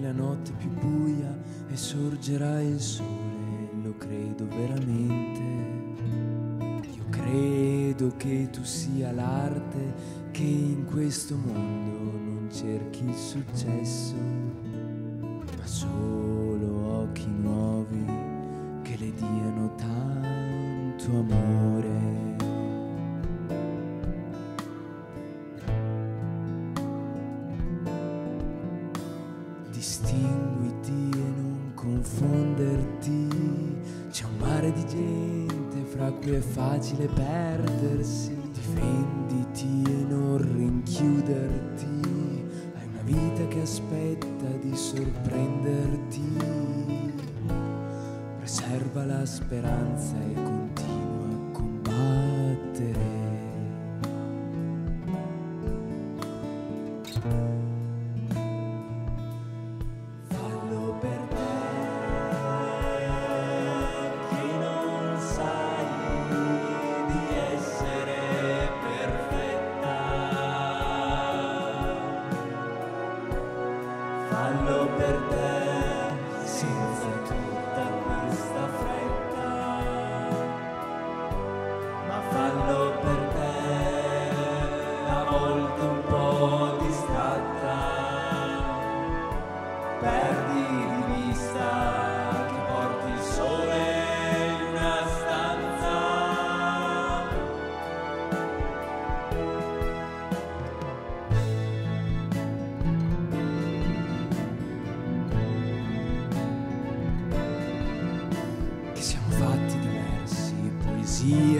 la notte più buia e sorgerà il sole, lo credo veramente. Io credo che tu sia l'arte che in questo mondo non cerchi il successo, ma solo occhi nuovi che le diano tanto amore. Cui è facile perdersi. Difenditi e non rinchiuderti, hai una vita che aspetta di sorprenderti. Preserva la speranza e continua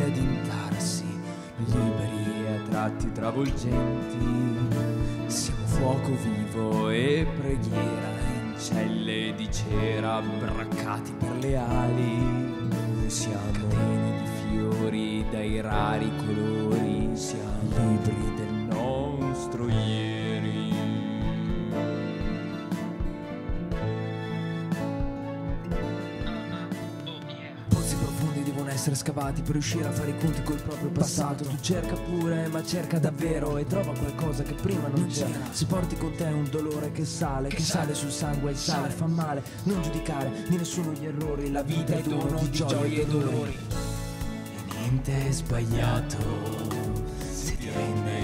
intarsi, liberi e a tratti travolgenti. Siamo fuoco vivo e preghiera in celle di cera abbraccati per le ali. Siamo catene di fiori dai rari colori, siamo libri del nostro ieri. Essere scavati per riuscire a fare i conti col proprio passato. Tu cerca pure, ma cerca davvero e trova qualcosa che prima non c'era. Se porti con te un dolore che sale, che sale sul sangue il sale fa male. Non giudicare di nessuno gli errori, la vita è dono di gioie e dolori. E niente è sbagliato se ti rende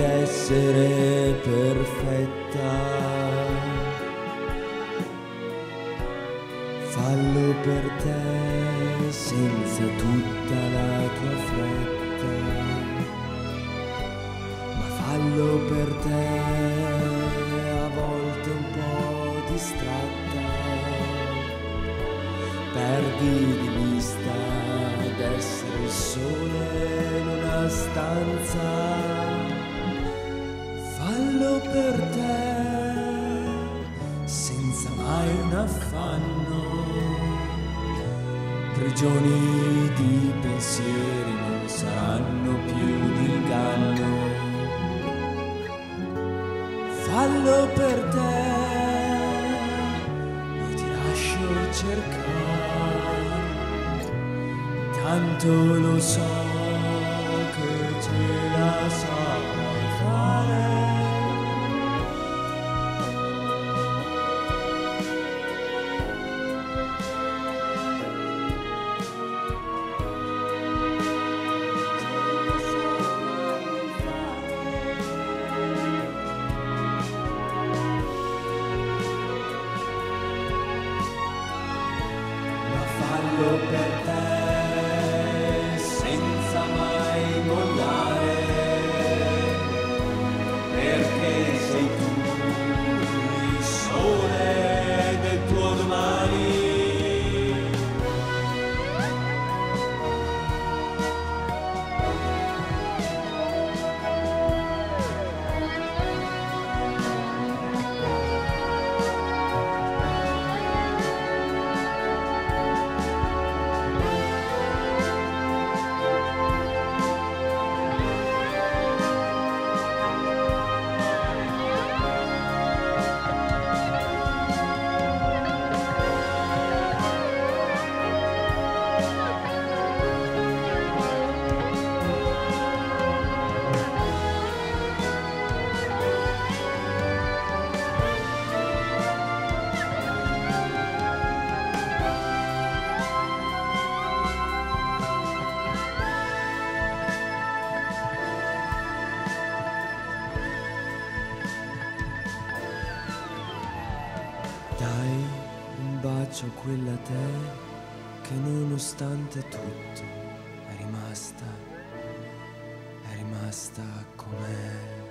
essere perfetta. Fallo per te senza tutta la tua fretta. Ma fallo per te a volte un po' distratta perdi di vista d'essere il sole in una stanza. Fallo per te, senza mai un affanno. Prigioni di pensieri non saranno più d'inganno. Fallo per te, io ti lascio cercare, tanto lo so che ce la sai fare. Fallo Dai un bacio a quella te che nonostante tutto è rimasta, è rimasta com'è.